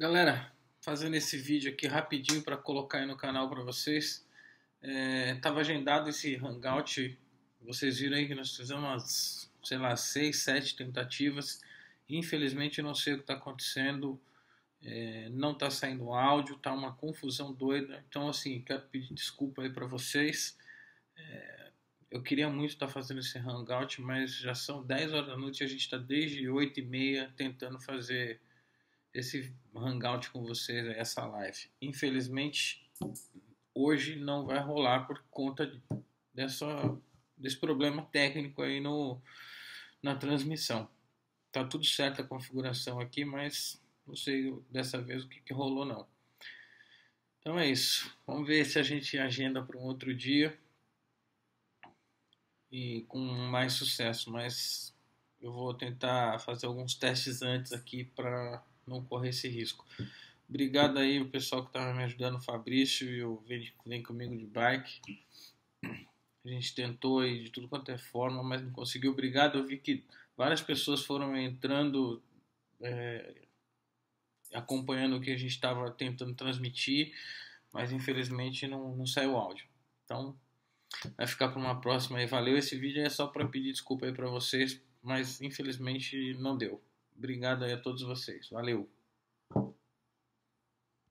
Galera, fazendo esse vídeo aqui rapidinho para colocar aí no canal para vocês. É, tava agendado esse hangout, vocês viram aí que nós fizemos umas, sei lá, seis, sete tentativas. Infelizmente não sei o que está acontecendo, é, não está saindo áudio, tá uma confusão doida. Então assim, quero pedir desculpa aí para vocês. É, eu queria muito estar tá fazendo esse hangout, mas já são 10 horas da noite e a gente está desde 8 e meia tentando fazer esse hangout com vocês, essa live. Infelizmente, hoje não vai rolar por conta dessa, desse problema técnico aí no, na transmissão. Tá tudo certo a configuração aqui, mas não sei dessa vez o que, que rolou não. Então é isso. Vamos ver se a gente agenda para um outro dia e com mais sucesso, mas eu vou tentar fazer alguns testes antes aqui para não correr esse risco. Obrigado aí o pessoal que estava me ajudando, o Fabrício e o Vem, Vem Comigo de Bike. A gente tentou aí de tudo quanto é forma, mas não conseguiu. Obrigado. Eu vi que várias pessoas foram entrando, é, acompanhando o que a gente estava tentando transmitir, mas infelizmente não, não saiu áudio. Então, vai ficar para uma próxima aí. Valeu. Esse vídeo é só para pedir desculpa aí para vocês, mas infelizmente não deu. Obrigado aí a todos vocês. Valeu.